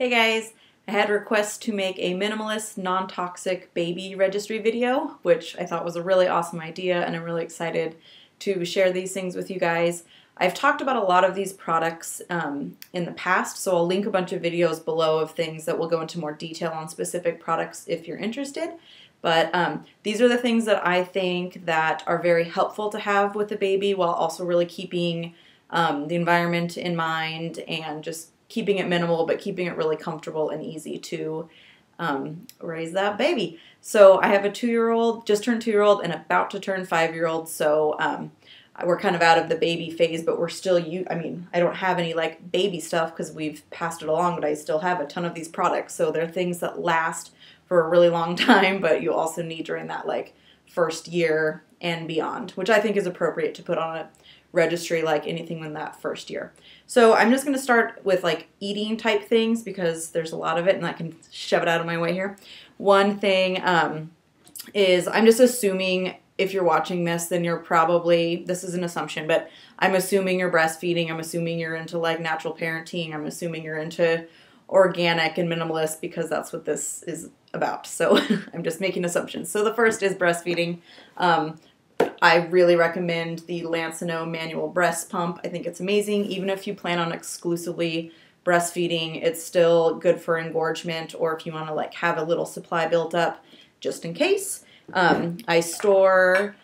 Hey guys, I had requests to make a minimalist, non-toxic baby registry video, which I thought was a really awesome idea and I'm really excited to share these things with you guys. I've talked about a lot of these products um, in the past, so I'll link a bunch of videos below of things that will go into more detail on specific products if you're interested. But um, these are the things that I think that are very helpful to have with a baby while also really keeping um, the environment in mind and just keeping it minimal, but keeping it really comfortable and easy to um, raise that baby. So I have a two-year-old, just turned two-year-old, and about to turn five-year-old. So um, we're kind of out of the baby phase, but we're still. You, I mean, I don't have any like baby stuff because we've passed it along, but I still have a ton of these products. So they're things that last for a really long time, but you also need during that like first year and beyond, which I think is appropriate to put on a registry like anything in that first year. So I'm just going to start with like eating type things because there's a lot of it and I can shove it out of my way here. One thing um, is I'm just assuming if you're watching this, then you're probably, this is an assumption, but I'm assuming you're breastfeeding. I'm assuming you're into like natural parenting. I'm assuming you're into organic and minimalist because that's what this is about. So I'm just making assumptions. So the first is breastfeeding. Um, I really recommend the Lansinoh manual breast pump. I think it's amazing. Even if you plan on exclusively breastfeeding, it's still good for engorgement or if you want to like have a little supply built up just in case. Um, I store,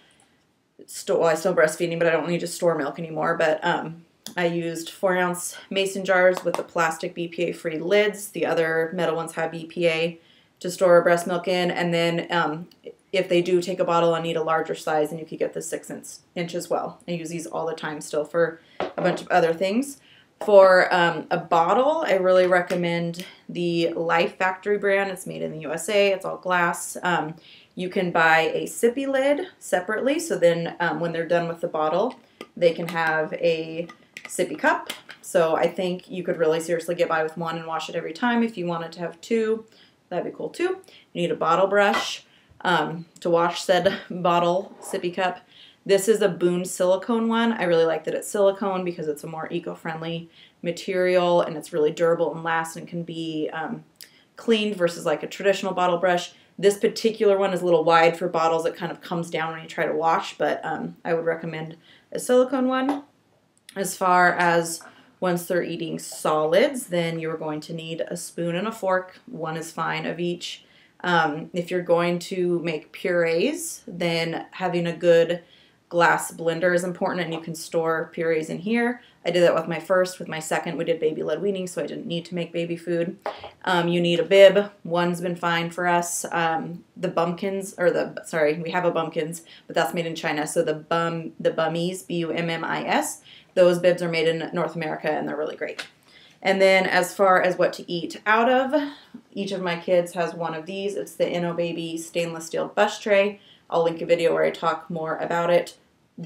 store well, I still breastfeeding, but I don't need to store milk anymore. But um, I used four ounce mason jars with the plastic BPA free lids. The other metal ones have BPA to store breast milk in. And then um, if they do take a bottle and need a larger size, and you could get the six inch, inch as well. I use these all the time still for a bunch of other things. For um, a bottle, I really recommend the Lifefactory brand. It's made in the USA. It's all glass. Um, you can buy a sippy lid separately, so then um, when they're done with the bottle, they can have a sippy cup. So I think you could really seriously get by with one and wash it every time. If you wanted to have two, that'd be cool too. You need a bottle brush um, to wash said bottle sippy cup. This is a Boon silicone one. I really like that it's silicone because it's a more eco-friendly material and it's really durable and lasts and can be um, cleaned versus like a traditional bottle brush. This particular one is a little wide for bottles. It kind of comes down when you try to wash, but um, I would recommend a silicone one. As far as once they're eating solids, then you're going to need a spoon and a fork. One is fine of each. Um, if you're going to make purees, then having a good glass blender is important and you can store purees in here. I did that with my first. With my second, we did baby led weaning, so I didn't need to make baby food. Um, you need a bib. One's been fine for us. Um, the Bumkins, or the, sorry, we have a Bumkins, but that's made in China. So the bum, the Bummis, B-U-M-M-I-S, those bibs are made in North America and they're really great. And then as far as what to eat out of, each of my kids has one of these. It's the InnoBaby stainless steel bus tray. I'll link a video where I talk more about it.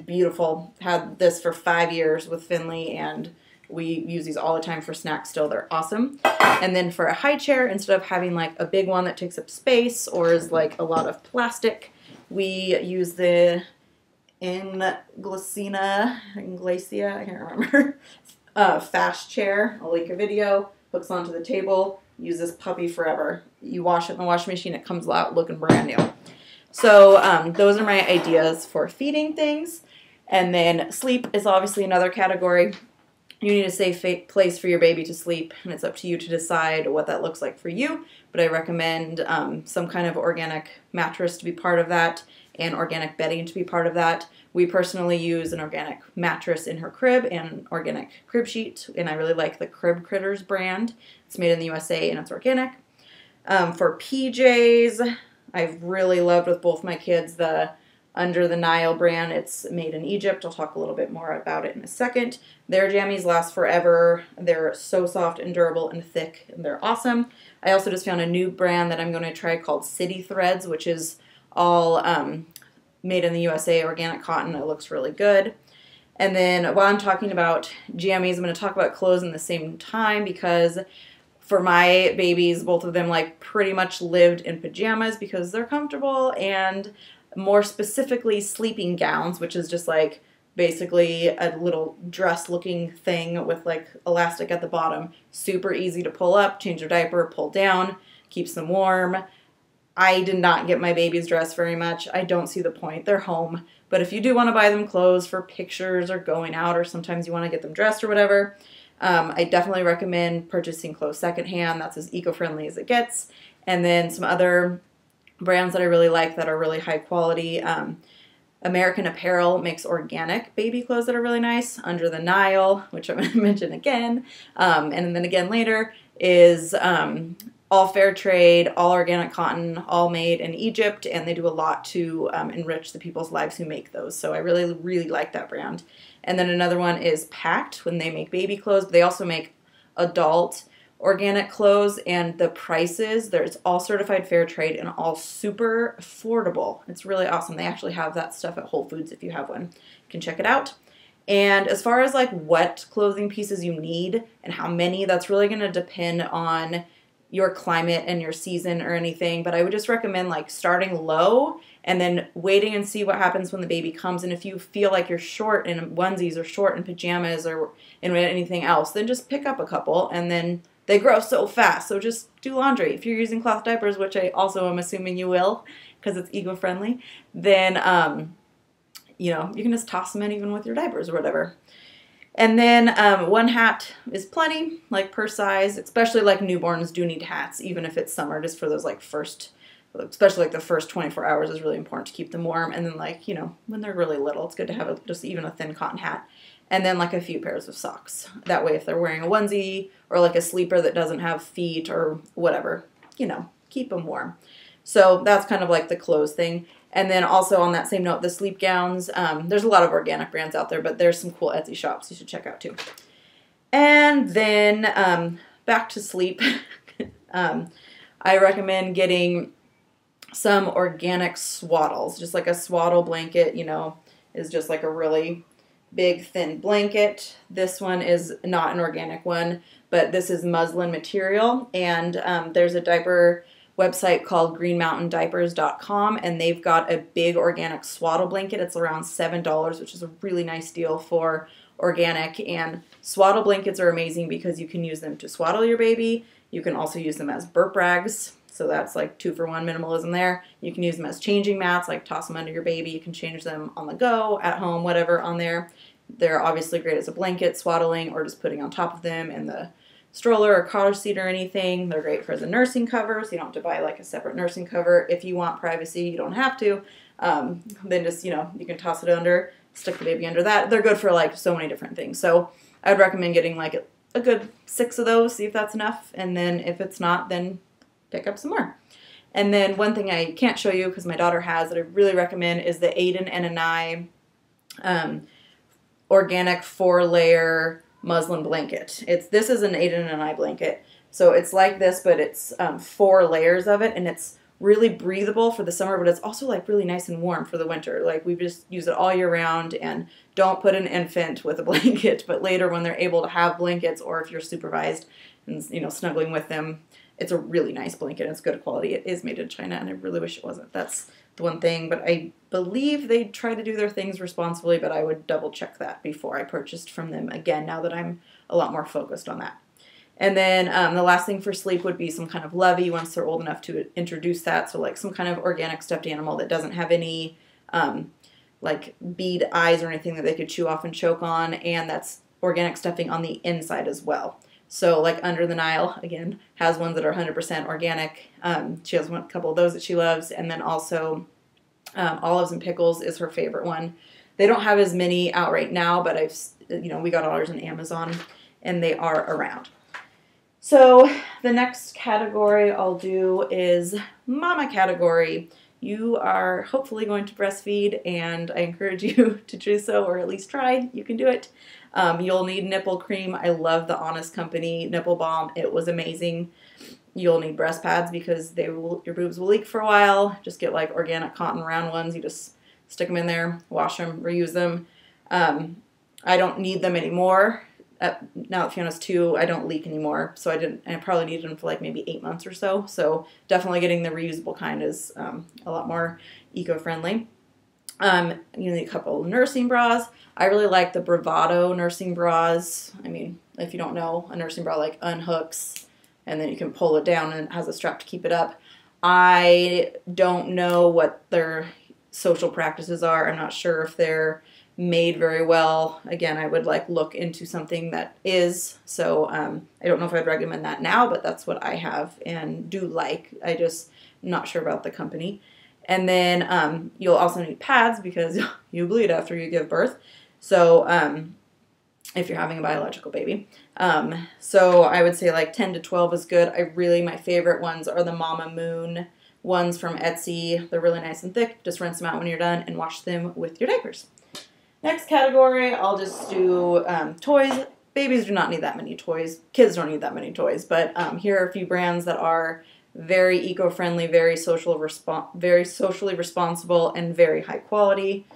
Beautiful. Had this for five years with Finley and we use these all the time for snacks still. They're awesome. And then for a high chair, instead of having like a big one that takes up space or is like a lot of plastic, we use the Inglesina, Inglacia, I can't remember, uh, fast chair. I'll link a video. Hooks onto the table. Use this puppy forever. You wash it in the washing machine, it comes out looking brand new. So um, those are my ideas for feeding things. And then sleep is obviously another category. You need a safe place for your baby to sleep, and it's up to you to decide what that looks like for you. But I recommend um, some kind of organic mattress to be part of that and organic bedding to be part of that. We personally use an organic mattress in her crib and an organic crib sheet, and I really like the Crib Critters brand. It's made in the USA and it's organic. Um, for PJs, I've really loved with both my kids the Under the Nile brand. It's made in Egypt. I'll talk a little bit more about it in a second. Their jammies last forever. They're so soft and durable and thick, and they're awesome. I also just found a new brand that I'm going to try called City Threads, which is all um, made in the USA organic cotton. It looks really good. And then while I'm talking about jammies, I'm going to talk about clothes in the same time because for my babies, both of them like pretty much lived in pajamas because they're comfortable and more specifically sleeping gowns, which is just like basically a little dress looking thing with like elastic at the bottom. Super easy to pull up, change their diaper, pull down, keeps them warm. I did not get my baby's dress very much. I don't see the point. They're home. But if you do want to buy them clothes for pictures or going out, or sometimes you want to get them dressed or whatever, um, I definitely recommend purchasing clothes secondhand. That's as eco friendly as it gets. And then some other brands that I really like that are really high quality. Um, American Apparel makes organic baby clothes that are really nice. Under the Nile, which I'm going to mention again, um, and then again later, is um, all fair trade, all organic cotton, all made in Egypt, and they do a lot to um, enrich the people's lives who make those. So I really, really like that brand. And then another one is Pact when they make baby clothes, but they also make adult organic clothes and the prices there's all certified fair trade and all super affordable it's really awesome they actually have that stuff at whole foods if you have one you can check it out and as far as like what clothing pieces you need and how many that's really going to depend on your climate and your season or anything but i would just recommend like starting low and then waiting and see what happens when the baby comes and if you feel like you're short in onesies or short in pajamas or in anything else then just pick up a couple and then they grow so fast. So just do laundry. If you're using cloth diapers, which I also am assuming you will because it's eco-friendly, then um, you know you can just toss them in even with your diapers or whatever. And then um, one hat is plenty, like per size. Especially like newborns do need hats, even if it's summer, just for those like first, especially like the first 24 hours is really important to keep them warm. And then like you know when they're really little, it's good to have a, just even a thin cotton hat and then like a few pairs of socks. That way, if they're wearing a onesie or like a sleeper that doesn't have feet or whatever, you know, keep them warm. So that's kind of like the clothes thing. And then also on that same note, the sleep gowns. Um, there's a lot of organic brands out there, but there's some cool Etsy shops you should check out too. And then um, back to sleep. um, I recommend getting some organic swaddles, just like a swaddle blanket, you know, is just like a really big thin blanket. This one is not an organic one, but this is muslin material. And um, there's a diaper website called greenmountaindiapers.com and they've got a big organic swaddle blanket. It's around $7, which is a really nice deal for organic. And swaddle blankets are amazing because you can use them to swaddle your baby. You can also use them as burp rags. So that's like two for one minimalism there. You can use them as changing mats, like toss them under your baby. You can change them on the go, at home, whatever on there. They're obviously great as a blanket, swaddling, or just putting on top of them in the stroller or car seat or anything. They're great for the nursing covers. You don't have to buy like a separate nursing cover. If you want privacy, you don't have to. Um, then just, you know, you can toss it under, stick the baby under that. They're good for like so many different things. So I would recommend getting like a good six of those, see if that's enough. And then if it's not, then pick up some more. And then one thing I can't show you because my daughter has that I really recommend is the Aden and Anais um, organic four layer muslin blanket. It's this is an Aden and Anais blanket, so it's like this, but it's um, four layers of it, and it's really breathable for the summer, but it's also like really nice and warm for the winter. Like we just use it all year round, and don't put an infant with a blanket. But later, when they're able to have blankets, or if you're supervised and you know snuggling with them, it's a really nice blanket. It's good quality. It is made in China, and I really wish it wasn't. That's the one thing. But I believe they try to do their things responsibly, but I would double check that before I purchased from them again. Now that I'm a lot more focused on that. And then um, the last thing for sleep would be some kind of lovey once they're old enough to introduce that. So like some kind of organic stuffed animal that doesn't have any um, like bead eyes or anything that they could chew off and choke on, and that's organic stuffing on the inside as well. So like Under the Nile, again, has ones that are 100% organic. Um, she has one, a couple of those that she loves. And then also um, Olives and Pickles is her favorite one. They don't have as many out right now, but I've, you know, we got ours on Amazon and they are around. So the next category I'll do is mama category. You are hopefully going to breastfeed and I encourage you to do so or at least try. You can do it. Um, you'll need nipple cream. I love the Honest Company nipple balm. It was amazing. You'll need breast pads because they will, your boobs will leak for a while. Just get like organic cotton round ones. You just stick them in there, wash them, reuse them. Um, I don't need them anymore. Now that Fiona's two, I don't leak anymore, so I didn't. I probably needed them for like maybe eight months or so. So definitely getting the reusable kind is um, a lot more eco-friendly. Um, you need a couple nursing bras. I really like the Bravado nursing bras. I mean, if you don't know, a nursing bra like unhooks and then you can pull it down and it has a strap to keep it up. I don't know what their social practices are. I'm not sure if they're made very well. Again, I would like look into something that is. So um, I don't know if I'd recommend that now, but that's what I have and do like. I just not sure about the company. And then um, you'll also need pads because you bleed after you give birth. So um, if you're having a biological baby. Um, so I would say like 10 to 12 is good. I really, my favorite ones are the Mama Moon ones from Etsy. They're really nice and thick. Just rinse them out when you're done and wash them with your diapers. Next category, I'll just do um, toys. Babies do not need that many toys. Kids don't need that many toys. But um, here are a few brands that are very eco-friendly, very social, respon- very socially responsible, and very high quality.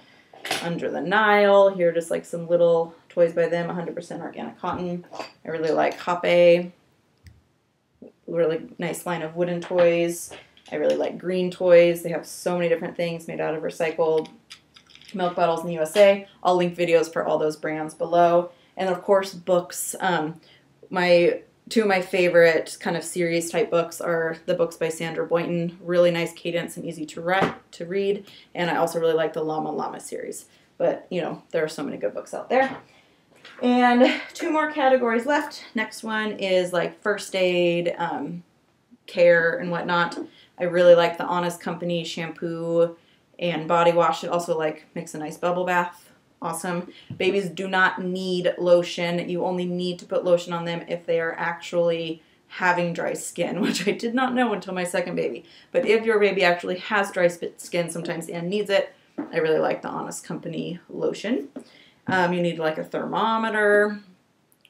Under the Nile, here just like some little toys by them, 100% organic cotton. I really like Hape. Really nice line of wooden toys. I really like green toys. They have so many different things made out of recycled milk bottles in the USA. I'll link videos for all those brands below. And of course, books. Um, my two of my favorite kind of series type books are the books by Sandra Boynton. Really nice cadence and easy to read. To read, and I also really like the Llama Llama series. But you know, there are so many good books out there. And two more categories left. Next one is like first aid, um, care, and whatnot. I really like the Honest Company shampoo and body wash. It also like makes a nice bubble bath. Awesome. Babies do not need lotion. You only need to put lotion on them if they are actually having dry skin, which I did not know until my second baby. But if your baby actually has dry skin sometimes and needs it, I really like the Honest Company lotion. Um, you need like a thermometer.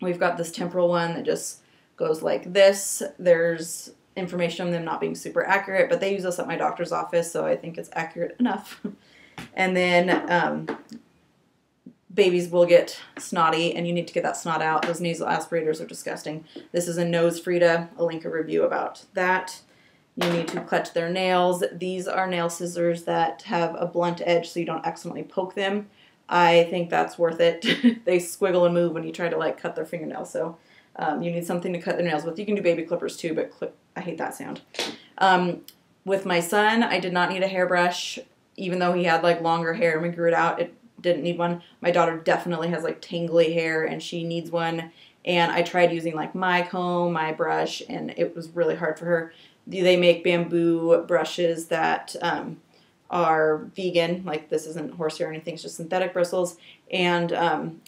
We've got this temporal one that just goes like this. There's information on them not being super accurate, but they use this at my doctor's office, so I think it's accurate enough. and then um, babies will get snotty, and you need to get that snot out. Those nasal aspirators are disgusting. This is a Nose Frida. I'll link a review about that. You need to clutch their nails. These are nail scissors that have a blunt edge so you don't accidentally poke them. I think that's worth it. they squiggle and move when you try to like cut their fingernails, so um, you need something to cut their nails with. You can do baby clippers too, but clip, I hate that sound. Um, with my son, I did not need a hairbrush, even though he had like longer hair and we grew it out. It didn't need one. My daughter definitely has like tangly hair and she needs one. And I tried using like my comb, my brush, and it was really hard for her. They make bamboo brushes that um, are vegan. Like this isn't horsehair or anything; it's just synthetic bristles. And um,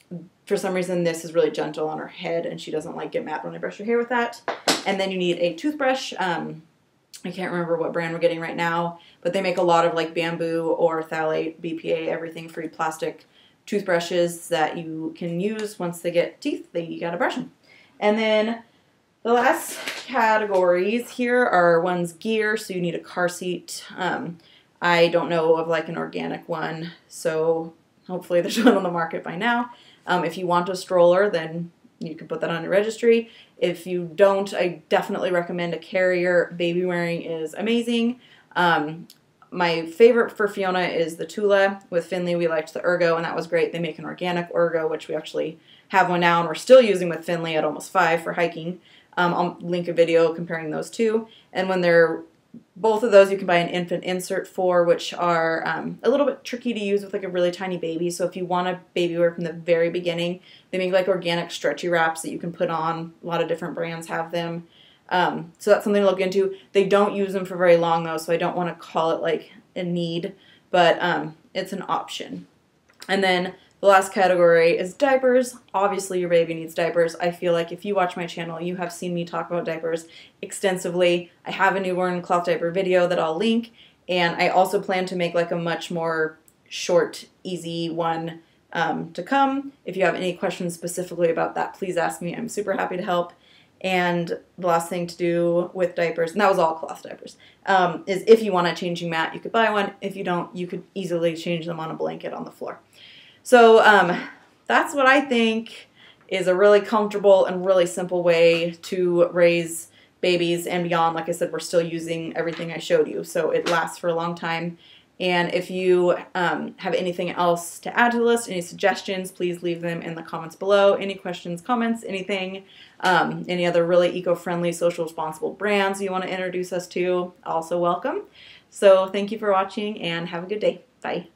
for some reason, this is really gentle on her head, and she doesn't like get mad when I brush her hair with that. And then you need a toothbrush. Um, I can't remember what brand we're getting right now, but they make a lot of like bamboo or phthalate, BPA, everything free plastic toothbrushes that you can use once they get teeth. They you gotta brush them. And then the last categories here are one's gear, so you need a car seat. Um, I don't know of like an organic one, so hopefully there's one on the market by now. Um, if you want a stroller, then you can put that on your registry. If you don't, I definitely recommend a carrier. Baby wearing is amazing. Um, my favorite for Fiona is the Tula. With Finley, we liked the Ergo, and that was great. They make an organic Ergo, which we actually have one now, and we're still using with Finley at almost five for hiking. Um, I'll link a video comparing those two. And when they're both of those you can buy an infant insert for, which are um, a little bit tricky to use with like a really tiny baby. So if you want a baby wear from the very beginning, they make like organic stretchy wraps that you can put on. A lot of different brands have them. Um, so that's something to look into. They don't use them for very long though, so I don't want to call it like a need, but um, it's an option. And then the last category is diapers. Obviously, your baby needs diapers. I feel like if you watch my channel, you have seen me talk about diapers extensively. I have a newborn cloth diaper video that I'll link, and I also plan to make like a much more short, easy one um, to come. If you have any questions specifically about that, please ask me. I'm super happy to help. And the last thing to do with diapers, and that was all cloth diapers, um, is if you want a changing mat, you could buy one. If you don't, you could easily change them on a blanket on the floor. So um, that's what I think is a really comfortable and really simple way to raise babies and beyond. Like I said, we're still using everything I showed you, so it lasts for a long time. And if you um, have anything else to add to the list, any suggestions, please leave them in the comments below. Any questions, comments, anything, um, any other really eco friendly, social responsible brands you want to introduce us to, also welcome. So thank you for watching and have a good day. Bye.